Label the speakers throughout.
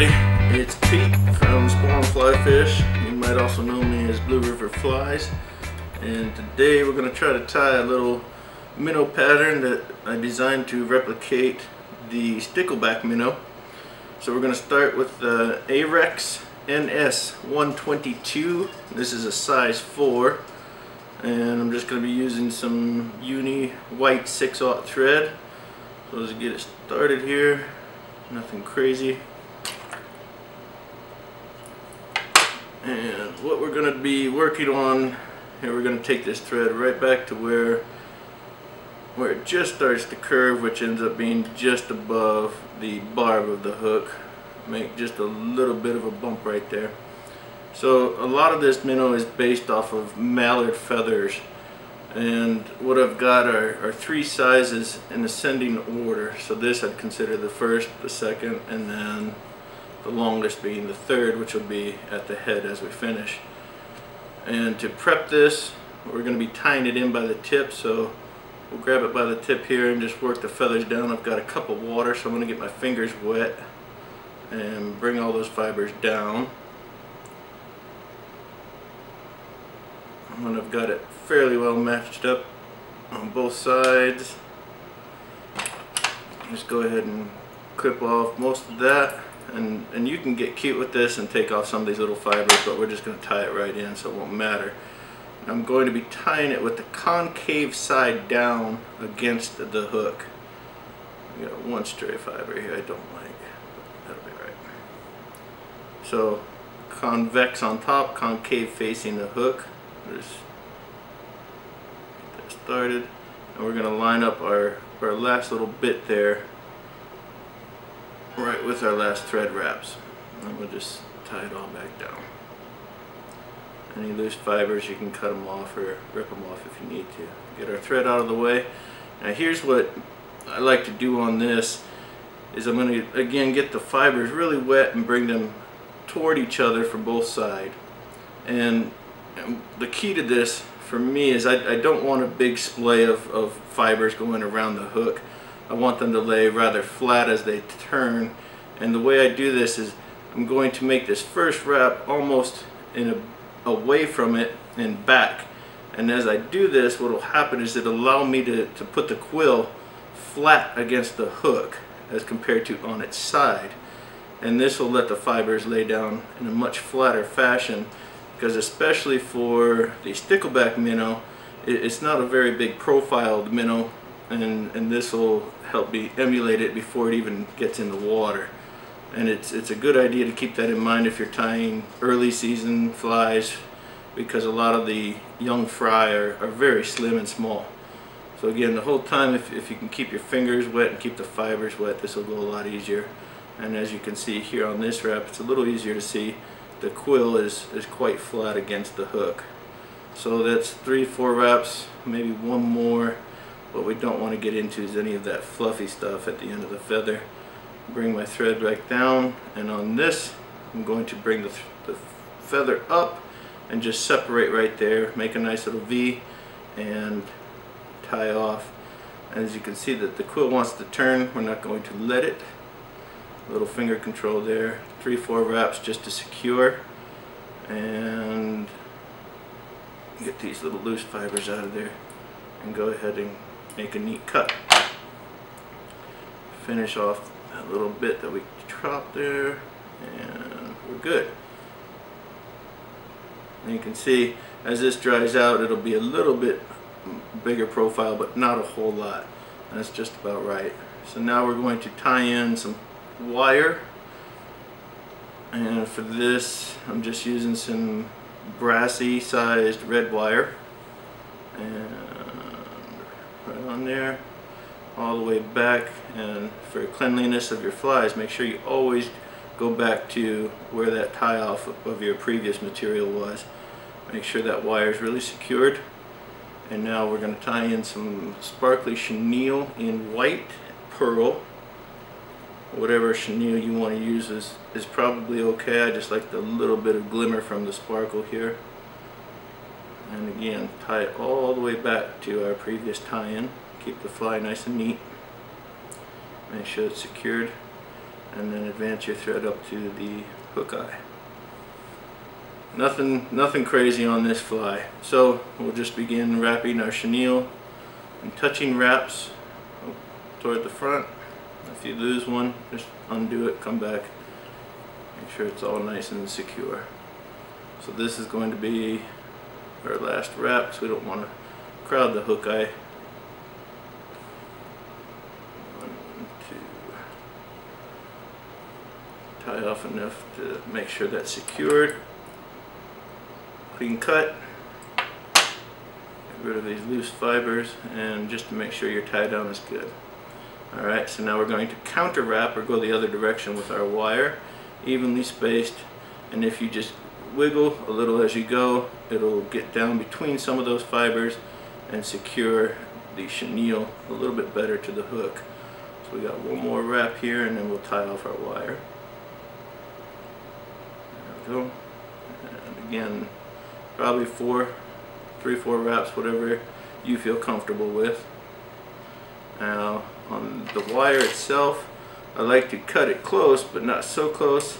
Speaker 1: everybody. It's Pete from Spawn Fly Fish. You might also know me as Blue River Flies. And today we're going to try to tie a little minnow pattern that I designed to replicate the stickleback minnow. So we're going to start with the Ahrex NS122. This is a size 4. And I'm just going to be using some uni white 6-aught thread. So let's get it started here. Nothing crazy. And what we're going to be working on here, we're going to take this thread right back to where where it just starts to curve, which ends up being just above the barb of the hook. Make just a little bit of a bump right there. So a lot of this minnow is based off of mallard feathers and what I've got are, are, three sizes in ascending order so this I'd consider the first the second and then the longest being the third which will be at the head as we finish. And to prep this we're going to be tying it in by the tip so we'll grab it by the tip here and just work the feathers down. I've got a cup of water so I'm going to get my fingers wet and bring all those fibers down. And I've got it fairly well matched up on both sides. Just go ahead and clip off most of that and and you can get cute with this and take off some of these little fibers but we're just going to tie it right in so it won't matter. I'm going to be tying it with the concave side down against the hook. I got one stray fiber here I don't like that'll be right. So convex on top concave facing the hook. Just get that started. And we're going to line up our, our last little bit there right with our last thread wraps. And we'll just tie it all back down. Any loose fibers you can cut them off or rip them off if you need to. Get our thread out of the way. Now here's what I like to do on this is I'm going to again get the fibers really wet and bring them toward each other from both sides and um, the key to this for me is I, I don't want a big splay of, of fibers going around the hook. I want them to lay rather flat as they turn. And the way I do this is I'm going to make this first wrap almost in a, away from it and back. And as I do this what will happen is it will allow me to, to put the quill flat against the hook as compared to on its side. And this will let the fibers lay down in a much flatter fashion because especially for the stickleback minnow it's not a very big profiled minnow. And, and this will help me emulate it before it even gets in the water and it's it's a good idea to keep that in mind if you're tying early season flies because a lot of the young fry are, are very slim and small so again the whole time if, if you can keep your fingers wet and keep the fibers wet this will go a lot easier and as you can see here on this wrap it's a little easier to see the quill is, is quite flat against the hook. So that's three, four wraps, maybe one more. What we don't want to get into is any of that fluffy stuff at the end of the feather. Bring my thread back down and on this I'm going to bring the, the feather up and just separate right there, make a nice little V and tie off. As you can see that the quill wants to turn, we're not going to let it little finger control there three four wraps just to secure and get these little loose fibers out of there and go ahead and make a neat cut. Finish off that little bit that we chopped there and we're good. And you can see as this dries out it'll be a little bit bigger profile but not a whole lot. That's just about right. So now we're going to tie in some wire. And for this I'm just using some Brassie sized red wire. And right on there all the way back and for cleanliness of your flies make sure you always go back to where that tie off of your previous material was make sure that wire is really secured and now we're going to tie in some sparkly chenille in white pearl whatever chenille you want to use is, is probably okay. I just like the little bit of glimmer from the sparkle here. And again, tie it all the way back to our previous tie-in. Keep the fly nice and neat. Make sure it's secured. and then advance your thread up to the hook eye. Nothing, nothing crazy on this fly. So we'll just begin wrapping our chenille and touching wraps toward the front. If you lose one, just undo it, come back, make sure it's all nice and secure. So this is going to be our last wrap, so we don't want to crowd the hook eye. One, two. Tie off enough to make sure that's secured. Clean cut. Get rid of these loose fibers and just to make sure your tie down is good. Alright, so now we're going to counter wrap or go the other direction with our wire, evenly spaced, and if you just wiggle a little as you go, it'll get down between some of those fibers and secure the chenille a little bit better to the hook. So we got one more wrap here and then we'll tie off our wire. There we go. And again, probably four, three, four wraps, whatever you feel comfortable with. Now, on the wire itself, I like to cut it close, but not so close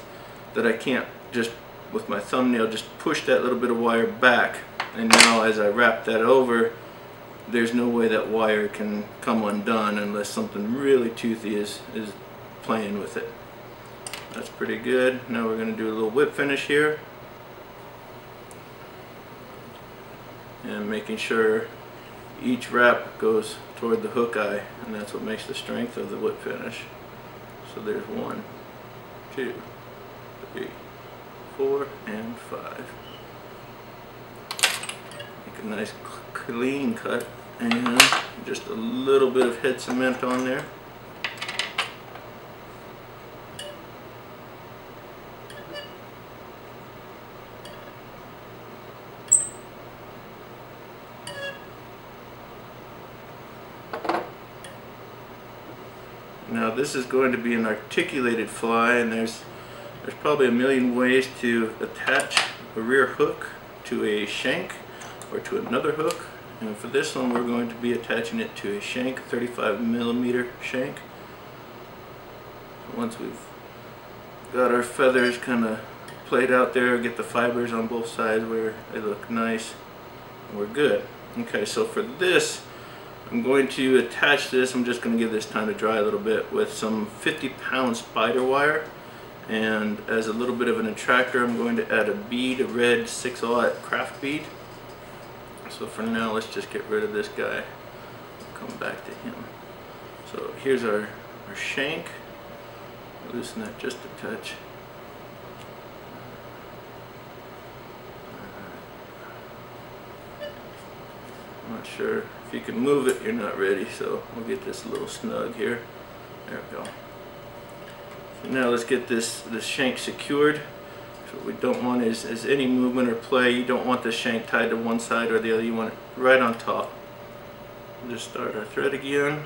Speaker 1: that I can't just, with my thumbnail, just push that little bit of wire back. And now as I wrap that over, there's no way that wire can come undone unless something really toothy is, is playing with it. That's pretty good. Now we're going to do a little whip finish here. and making sure each wrap goes toward the hook eye and that's what makes the strength of the whip finish. So there's one, two, three, four, and five. Make a nice clean cut and just a little bit of head cement on there. Now this is going to be an articulated fly and there's there's probably a million ways to attach a rear hook to a shank or to another hook. And for this one we're going to be attaching it to a shank 35 millimeter shank. Once we've got our feathers kind of played out there get the fibers on both sides where they look nice we're good. Okay so for this I'm going to attach this, I'm just going to give this time to dry a little bit with some 50 pound spider wire and as a little bit of an attractor I'm going to add a bead, a red 6 aught craft bead. So for now let's just get rid of this guy, come back to him. So here's our, our shank, loosen that just a touch. I'm not sure if you can move it you're not ready so we'll get this a little snug here there we go now let's get this this shank secured. So what we don't want is, is any movement or play. You don't want the shank tied to one side or the other. You want it right on top. Just start our thread again.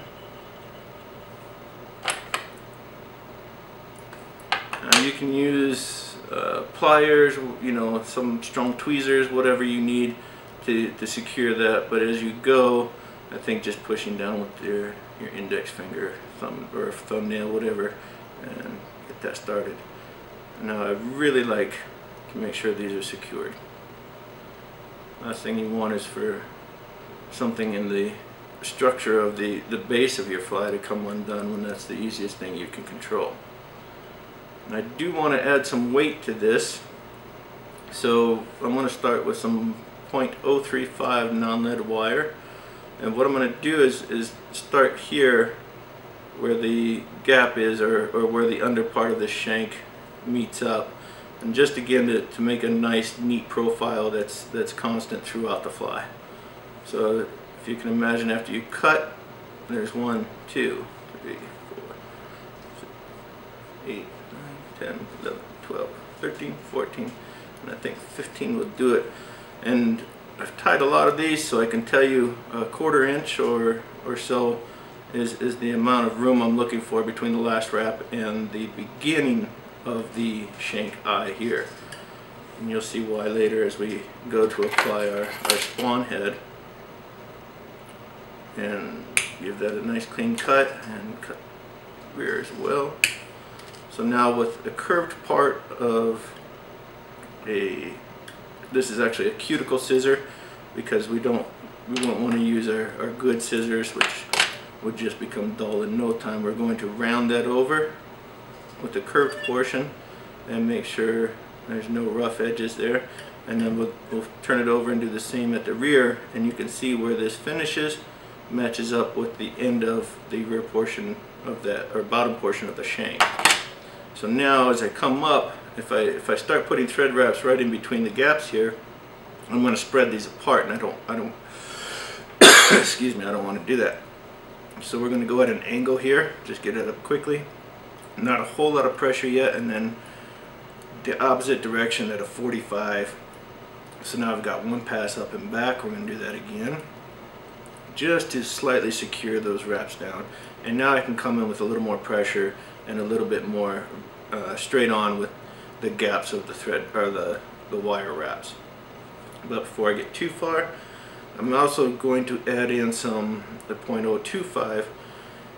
Speaker 1: Now you can use uh, pliers you know some strong tweezers whatever you need to, to secure that. But as you go I think just pushing down with your your index finger thumb or thumbnail whatever and get that started. Now I really like to make sure these are secured. Last thing you want is for something in the structure of the the base of your fly to come undone when that's the easiest thing you can control. And I do want to add some weight to this. So I'm going to start with some 0.035 non-lead wire. And what I'm going to do is, is start here where the gap is or, or where the under part of the shank meets up. And just again to, to make a nice neat profile that's that's constant throughout the fly. So if you can imagine after you cut there's one two three four eight nine ten eleven twelve thirteen fourteen and I think 15 will do it. And I've tied a lot of these so I can tell you a quarter inch or or so is, is the amount of room I'm looking for between the last wrap and the beginning of the shank eye here. And you'll see why later as we go to apply our, our spawn head. And give that a nice clean cut and cut rear as well. So now with a curved part of a, this is actually a cuticle scissor because we don't, we won't want to use our, our good scissors which would just become dull in no time. We're going to round that over with the curved portion and make sure there's no rough edges there. And then we'll, we'll turn it over and do the same at the rear. And you can see where this finishes matches up with the end of the rear portion of that or bottom portion of the shank. So now as I come up if I if I start putting thread wraps right in between the gaps here I'm going to spread these apart. And I don't I don't excuse me I don't want to do that so we're going to go at an angle here just get it up quickly. Not a whole lot of pressure yet and then the opposite direction at a 45 so now I've got one pass up and back we're going to do that again. Just to slightly secure those wraps down. And now I can come in with a little more pressure and a little bit more uh, straight on with the gaps of the thread or the, the wire wraps. But before I get too far I'm also going to add in some the. 0.025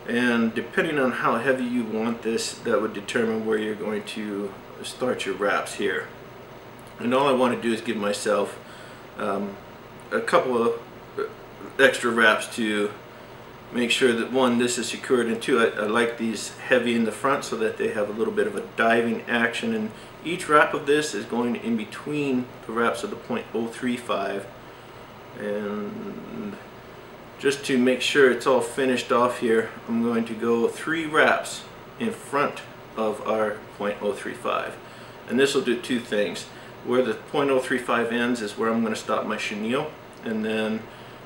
Speaker 1: and depending on how heavy you want this that would determine where you're going to start your wraps here. And all I want to do is give myself um, a couple of extra wraps to make sure that one this is secured and two I, I, like these heavy in the front so that they have a little bit of a diving action. And each wrap of this is going in between the wraps of the 0.035 and just to make sure it's all finished off here I'm going to go three wraps in front of our 0.035 and this will do two things. Where the 0.035 ends is where I'm going to stop my chenille. And then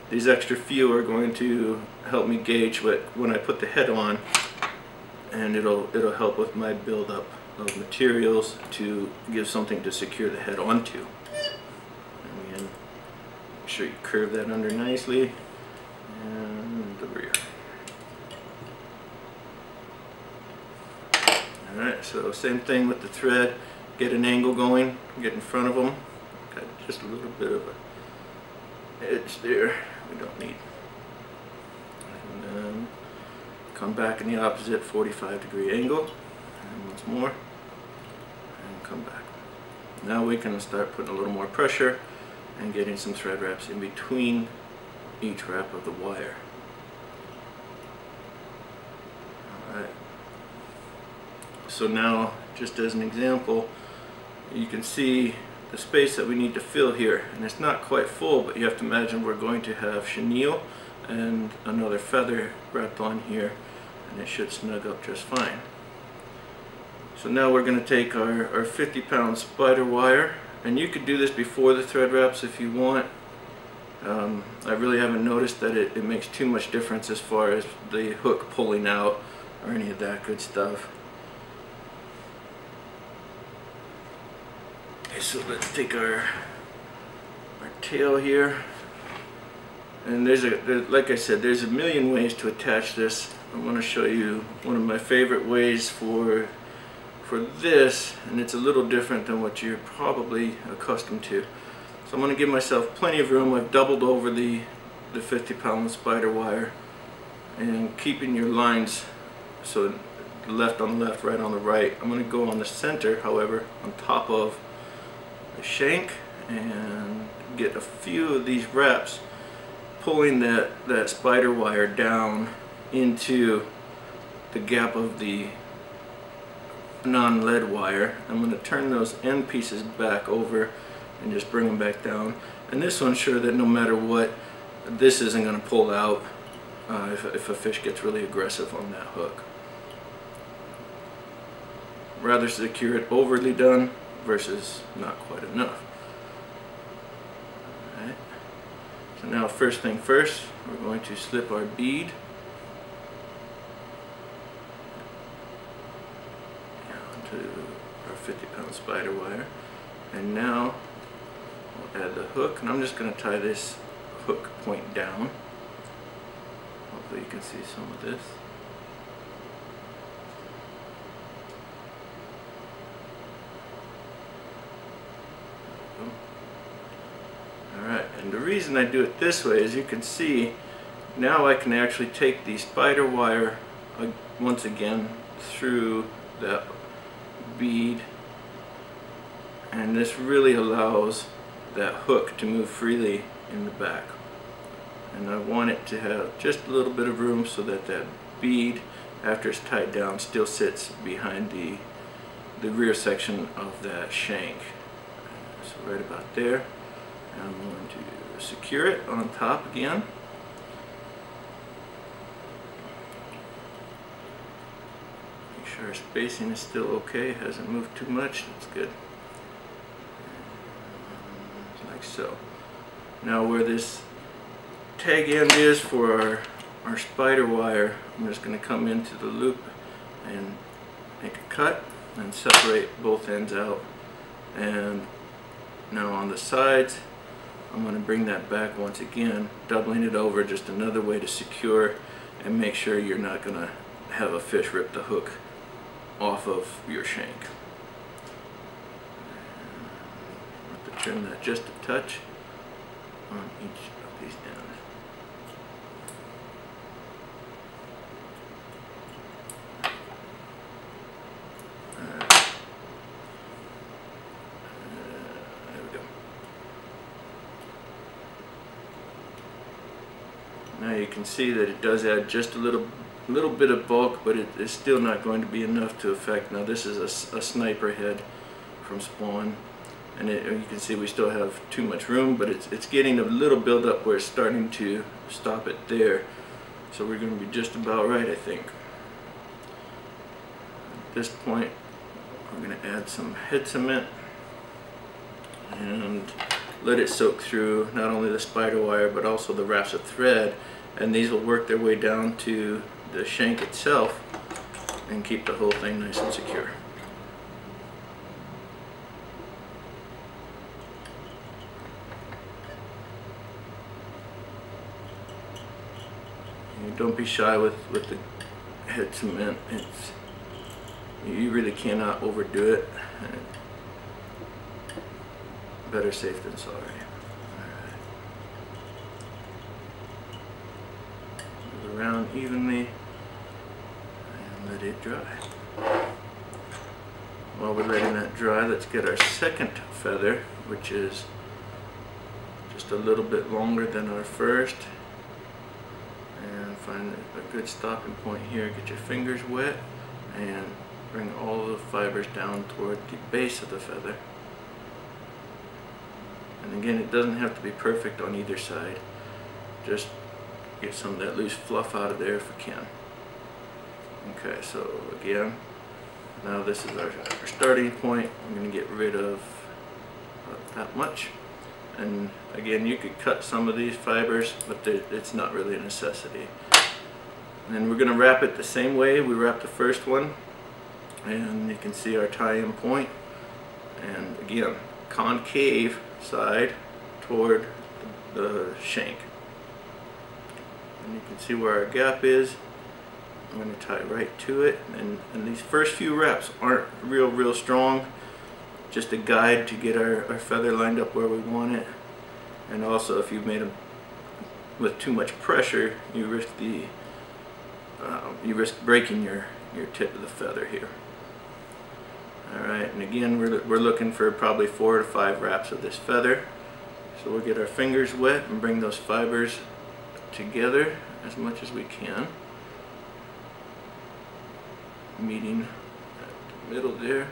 Speaker 1: these extra few are going to help me gauge what when I put the head on. And it'll it'll help with my buildup of materials to give something to secure the head onto. Sure you curve that under nicely and the rear. Alright, so same thing with the thread. Get an angle going, get in front of them. Got just a little bit of a edge there we don't need. And then come back in the opposite 45 degree angle and once more and come back. Now we can start putting a little more pressure and getting some thread wraps in between each wrap of the wire. Alright. So now, just as an example, you can see the space that we need to fill here and it's not quite full but you have to imagine we're going to have chenille and another feather wrapped on here and it should snug up just fine. So now we're going to take our, our 50 pound spider wire and you could do this before the thread wraps if you want. Um, I really haven't noticed that it, it makes too much difference as far as the hook pulling out or any of that good stuff. Okay, so let's take our our tail here. And there's a, there, like I said, there's a million ways to attach this. I want to show you one of my favorite ways for for this, and it's a little different than what you're probably accustomed to. So I'm going to give myself plenty of room. I've doubled over the, the 50 pound spider wire and keeping your lines so left on the left, right on the right. I'm going to go on the center, however, on top of the shank and get a few of these wraps pulling that, that spider wire down into the gap of the non-lead wire. I'm going to turn those end pieces back over and just bring them back down. And this will ensure that no matter what, this isn't going to pull out uh, if, if a fish gets really aggressive on that hook. Rather secure it overly done versus not quite enough. Alright. So now first thing first, we're going to slip our bead onto our 50 pound spider wire. And now I'll add the hook and I'm just going to tie this hook point down. Hopefully you can see some of this. Alright, and the reason I do it this way, as you can see, now I can actually take the spider wire uh, once again through that bead and this really allows that hook to move freely in the back. And I want it to have just a little bit of room so that that bead after it's tied down still sits behind the the rear section of that shank. So right about there. And I'm going to secure it on top again make sure our spacing is still okay hasn't moved too much that's good. Like so. Now where this tag end is for our, our spider wire, I'm just going to come into the loop and make a cut and separate both ends out. And now on the sides, I'm going to bring that back once again, doubling it over, just another way to secure and make sure you're not going to have a fish rip the hook off of your shank. To trim that just a touch on each of these ends. Now you can see that it does add just a little little bit of bulk, but it is still not going to be enough to affect. Now this is a, a sniper head from Spawn, and it, you can see we still have too much room, but it's, it's getting a little build up where it's starting to stop it there. So we're going to be just about right, I think. At this point, I'm going to add some head cement and let it soak through not only the spider wire but also the wraps of thread and these will work their way down to the shank itself and keep the whole thing nice and secure. don't be shy with, with the head cement. It's you really cannot overdo it better safe than sorry. Around evenly and let it dry. While we're letting that dry, let's get our second feather, which is just a little bit longer than our first. And find a good stopping point here. Get your fingers wet and bring all the fibers down toward the base of the feather. And again, it doesn't have to be perfect on either side. Just get some of that loose fluff out of there if we can. Okay, so again, now this is our, our starting point. I'm going to get rid of uh, that much. And again, you could cut some of these fibers, but it's not really a necessity. And we're going to wrap it the same way we wrapped the first one. And you can see our tie-in point. And again, concave side toward the shank. And you can see where our gap is. I'm going to tie right to it. And, and these first few reps aren't real, real strong. Just a guide to get our, our feather lined up where we want it. And also if you've made them with too much pressure, you risk the uh, you risk breaking your, your tip of the feather here. Alright, and again we're, we're looking for probably four to five wraps of this feather. So we'll get our fingers wet and bring those fibers together as much as we can. Meeting the middle there.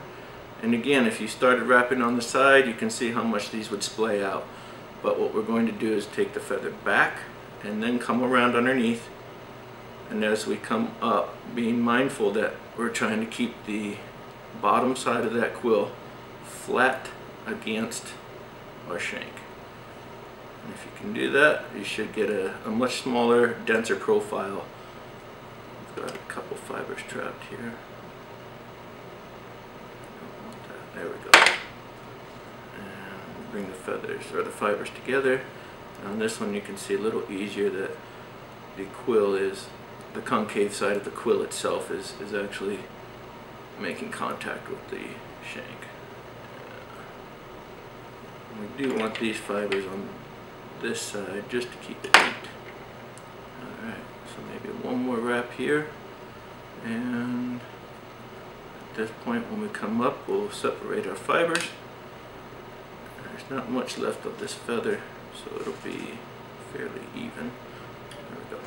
Speaker 1: And again, if you started wrapping on the side, you can see how much these would splay out. But what we're going to do is take the feather back and then come around underneath. And as we come up, being mindful that we're trying to keep the bottom side of that quill flat against our shank. And if you can do that, you should get a, a much smaller, denser profile. Got a couple fibers trapped here. There we go. And bring the feathers or the fibers together. On this one you can see a little easier that the quill is, the concave side of the quill itself is, is actually making contact with the shank. we do want these fibers on this side just to keep it neat. So maybe one more wrap here and at this point when we come up we'll separate our fibers. There's not much left of this feather so it'll be fairly even. There we go.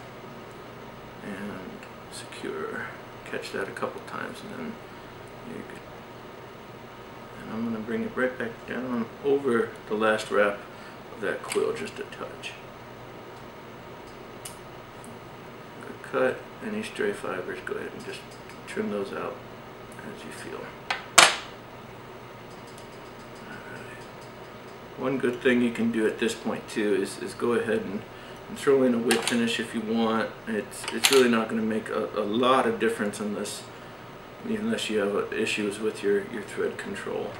Speaker 1: And secure. Catch that a couple times and then you're good. And I'm going to bring it right back down over the last wrap of that quill just a touch. Good cut. Any stray fibers, go ahead and just trim those out as you feel. One good thing you can do at this point too is, is go ahead and, and throw in a whip finish if you want. It's, it's really not going to make a, a lot of difference unless, unless you have issues with your, your thread control.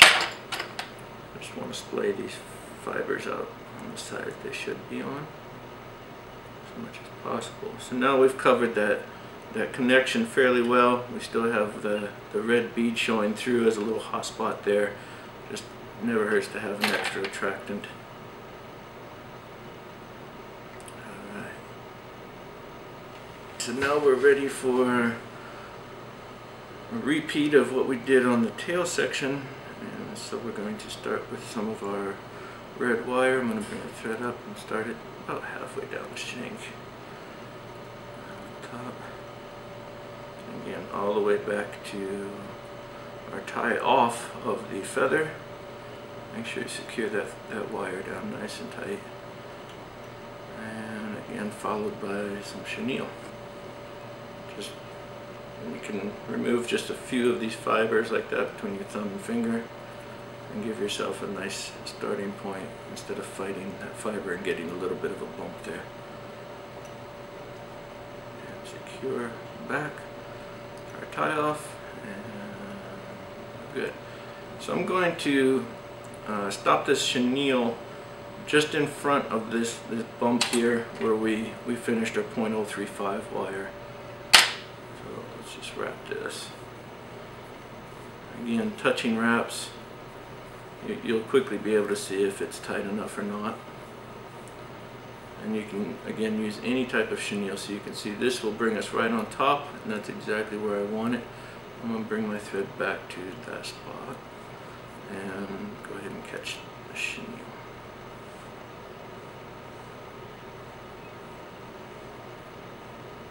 Speaker 1: I just want to splay these fibers out on the side they should be on as much as possible. So now we've covered that that connection fairly well. We still have the, the red bead showing through as a little hot spot there. Just never hurts to have an extra attractant. Alright. So now we're ready for a repeat of what we did on the tail section. And so we're going to start with some of our red wire. I'm going to bring the thread up and start it about halfway down the shank. Top. Again, all the way back to our tie off of the feather. Make sure you secure that, that wire down nice and tight. And again, followed by some chenille. Just, you can remove just a few of these fibers like that between your thumb and finger and give yourself a nice starting point instead of fighting that fiber and getting a little bit of a bump there. And secure back, our tie off, and good. So I'm going to uh, stop this chenille just in front of this, this bump here where we, we finished our .035 wire. So let's just wrap this. Again, touching wraps, you'll quickly be able to see if it's tight enough or not. And you can, again, use any type of chenille so you can see this will bring us right on top and that's exactly where I want it. I'm going to bring my thread back to that spot and go ahead and catch the chenille.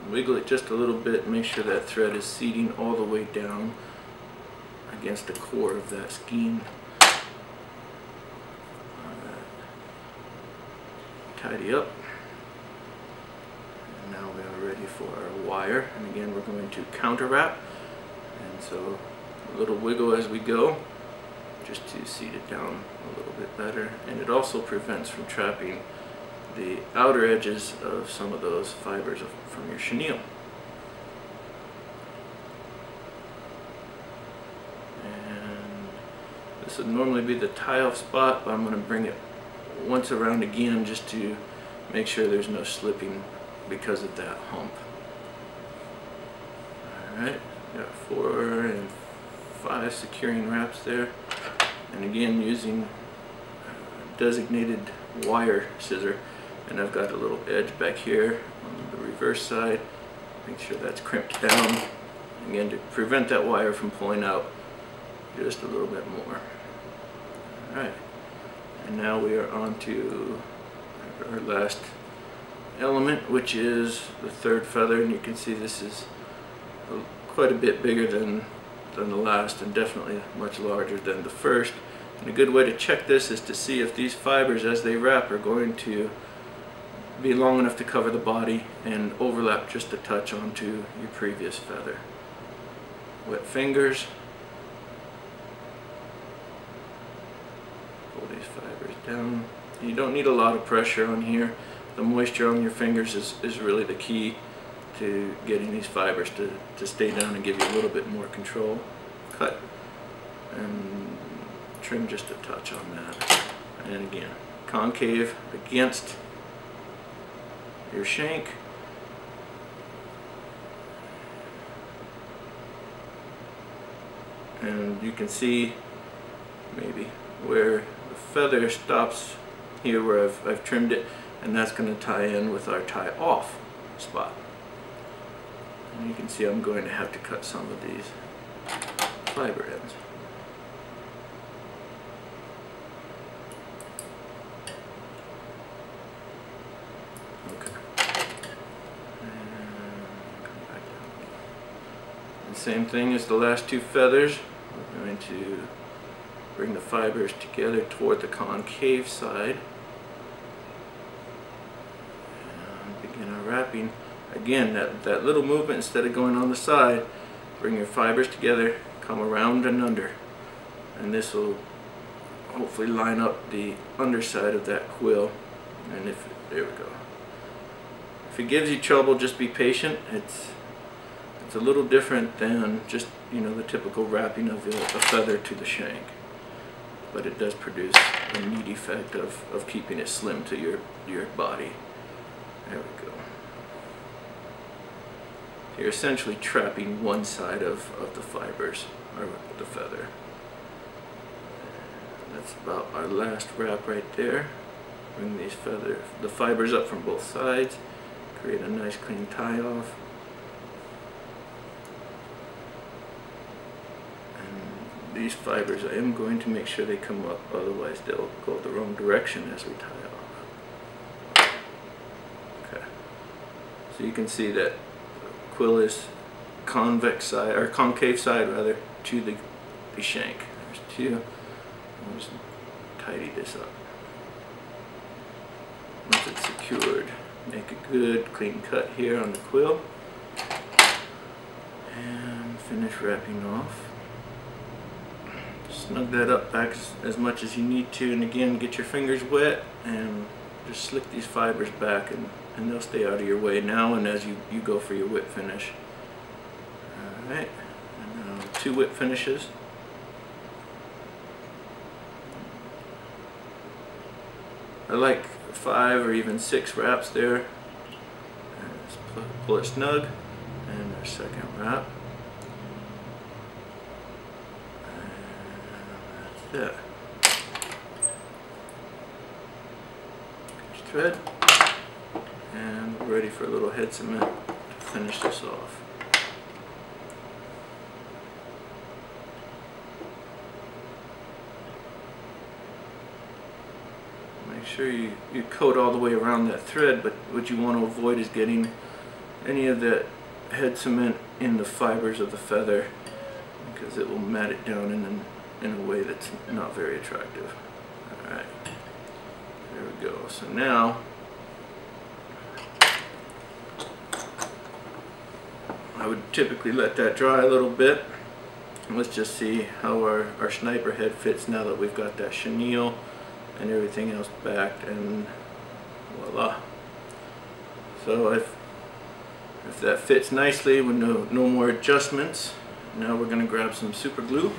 Speaker 1: Wiggle it just a little bit, make sure that thread is seating all the way down against the core of that skein. Tidy up. And now we are ready for our wire. And again, we're going to counter wrap. And so a little wiggle as we go just to seat it down a little bit better. And it also prevents from trapping the outer edges of some of those fibers from your chenille. And this would normally be the tie-off spot, but I'm going to bring it once around again just to make sure there's no slipping because of that hump. Alright, got four and five securing wraps there. And again using designated wire scissor. And I've got a little edge back here on the reverse side. Make sure that's crimped down. Again to prevent that wire from pulling out just a little bit more. Alright and now we are on to our last element which is the third feather and you can see this is quite a bit bigger than than the last and definitely much larger than the first. And a good way to check this is to see if these fibers as they wrap are going to be long enough to cover the body and overlap just a touch onto your previous feather. Wet fingers. Pull these fibers down. You don't need a lot of pressure on here. The moisture on your fingers is, is really the key to getting these fibers to, to stay down and give you a little bit more control. Cut and trim just a touch on that. And again, concave against your shank. And you can see maybe where feather stops here where I've, I've trimmed it and that's going to tie in with our tie off spot. And you can see I'm going to have to cut some of these. fiber ends. Okay. And same thing as the last two feathers. We're going to bring the fibers together toward the concave side. And begin our wrapping. Again, that, that little movement, instead of going on the side, bring your fibers together, come around and under. And this will hopefully line up the underside of that quill. And if, there we go. If it gives you trouble, just be patient. It's it's a little different than just, you know, the typical wrapping of a, a feather to the shank. But it does produce a neat effect of, of keeping it slim to your, your body. There we go. You're essentially trapping one side of, of the fibers, or the feather. That's about our last wrap right there. Bring these feather, the fibers up from both sides, create a nice clean tie off. And these fibers, I am going to make sure they come up, otherwise they'll go the wrong direction as we tie off. Okay. So you can see that quill is convex side, or concave side rather, to the, the shank. There's two. I'll just tidy this up. Once it's secured, make a good clean cut here on the quill. And finish wrapping off. Snug that up back as much as you need to and again get your fingers wet and just slick these fibers back and, and they'll stay out of your way now and as you, you go for your whip finish. Alright, uh, two whip finishes. I like five or even six wraps there. Pull, pull it snug and our second wrap. And that's thread and we're ready for a little head cement to finish this off. Make sure you, you coat all the way around that thread but what you want to avoid is getting any of that head cement in the fibers of the feather because it will mat it down in, in a way that's not very attractive. Alright. There we go. So now, I would typically let that dry a little bit. Let's just see how our, our sniper head fits now that we've got that chenille and everything else backed and voila. So if if that fits nicely with no, no more adjustments, now we're going to grab some super glue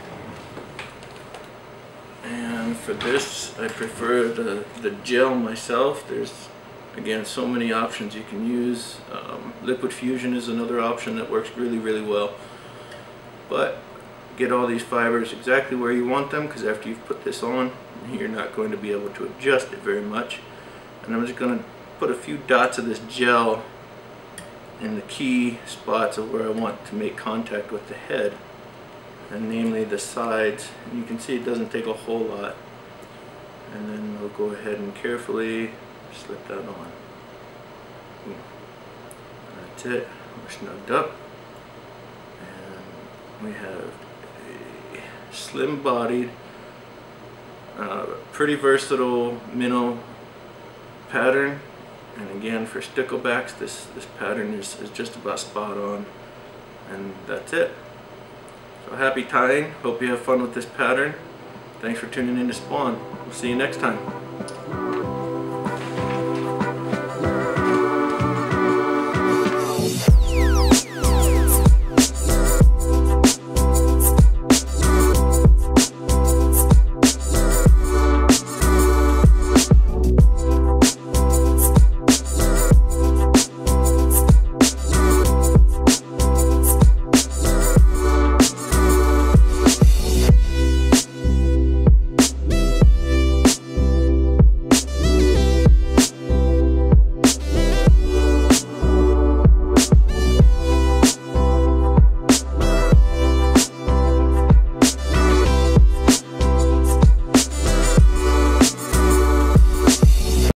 Speaker 1: for this I prefer the, the gel myself. There's again so many options you can use. Um, liquid fusion is another option that works really really well. But get all these fibers exactly where you want them because after you've put this on you're not going to be able to adjust it very much. And I'm just going to put a few dots of this gel in the key spots of where I want to make contact with the head and namely the sides. And you can see it doesn't take a whole lot. And then we'll go ahead and carefully slip that on. That's it. We're snugged up. And we have a slim bodied uh, pretty versatile minnow pattern. And again for sticklebacks this this pattern is, is just about spot on. And that's it so happy tying. Hope you have fun with this pattern. Thanks for tuning in to Spawn. We'll see you next time.